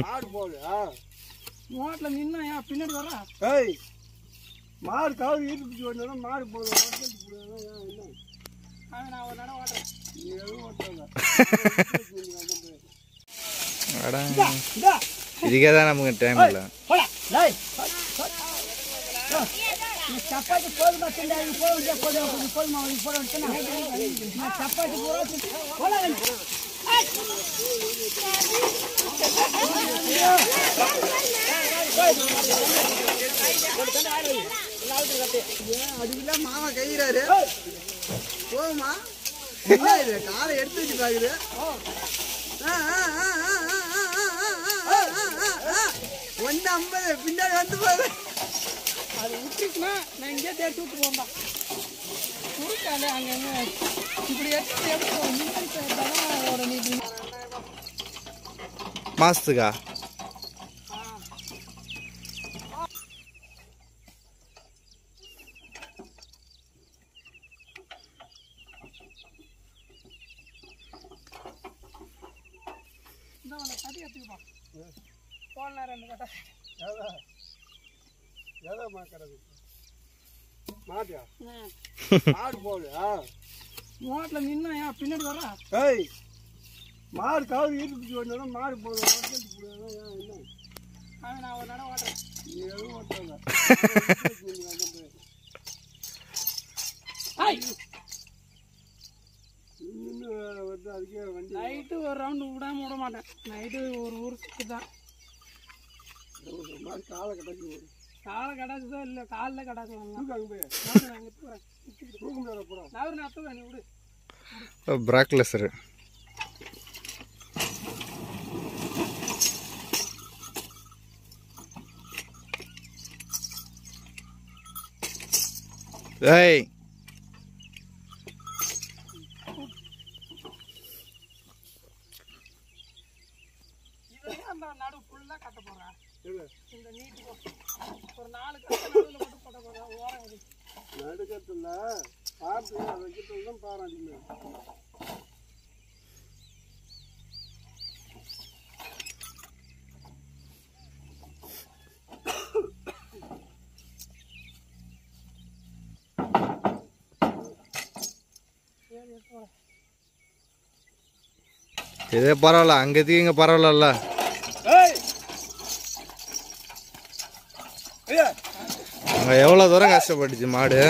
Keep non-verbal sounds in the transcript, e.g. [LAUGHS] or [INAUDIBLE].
மாடு போகுது ஆ ரோட்டில் நின்னா ஏன் பின்னாடி வரா. ஏய் மாடு காவு ஈர்ப்பிச்சு வந்தோன்னா மாடு போகுது ஓட்டல் போடுவாங்க ஏன் என்ன? அவன் நான் ஒரு நட ஓட்டுறேன். நீ எதுவும் இந்தா இதுக்கே தான் நமக்கு டைம் இல்லை. போடா. டேய் இந்த சப்பாத்தி போதுமா இது போதும் போதும் போதுமா சப்பாத்தி திட்டு- மாமா கையிறாரு போகுமா என்ன இது காலை எடுத்து வச்சு பாக்குது ஒன்று ஐம்பது பின்னாடி வந்து போகுது அது விட்டுருக்குன்னா நான் இங்கே தேர்த்து விட்டு போம்பா குறுக்கால அங்கே இப்படி எடுத்து எப்படி ஒரு மாசத்துக்கா கட்டி எடுத்துக்கப்பா போடலாம் ரெண்டு கட்டை எதா எதா மாக்கிறது மாட்டியா? மாடு போகுது ஆ ரோட்டில் நின்னா ஏன் பின்னாடி வரா ஏய் மாடு காவு ஈர்ப்பிச்சு வந்தோன்னா மாடு என்ன? அவன் நான் ஒரு நட ஓட்டுறேன். நீ எதுவும் ஓட்டாத [LAUGHS] நைட்டு ஒரு ரவுண்டு விடாம விட மாட்டேன். நைட்டு ஒரு ஊர் சுற்று தான் காலை கட்டாச்சு காலை கடாச்சுதோ இல்லை காலில் கடாச்சு வாங்கலாம் தூக்கு அங்கே போய் நான் அங்கே தூக்குறேன் தூக்க முடியாத போகிறோம் நவரு நான் தூக்குறேன் நீ விடு பிராக்லெஸரு ஏய் இதுலயே அந்த நடு ஃபுல்லாக கட்ட போகிறேன் இந்த நீட்டுக்கு ஒரு நாலு கட்ட நடுவில் மட்டும் போட்ட போகிறேன் ஓரம் இது. நடுக்கத்தில் பார்த்து அதை வைக்கிறது தான் பாரு அதிகமாக ஏறி எடுத்து வரேன் இதே பரவாயில்ல அங்கேதுக்கு இங்கே பரவாயில்லல்ல ஏய் ஐயா அங்கே எவ்வளோ தூரம் கஷ்டப்பட்டுச்சு மாடு?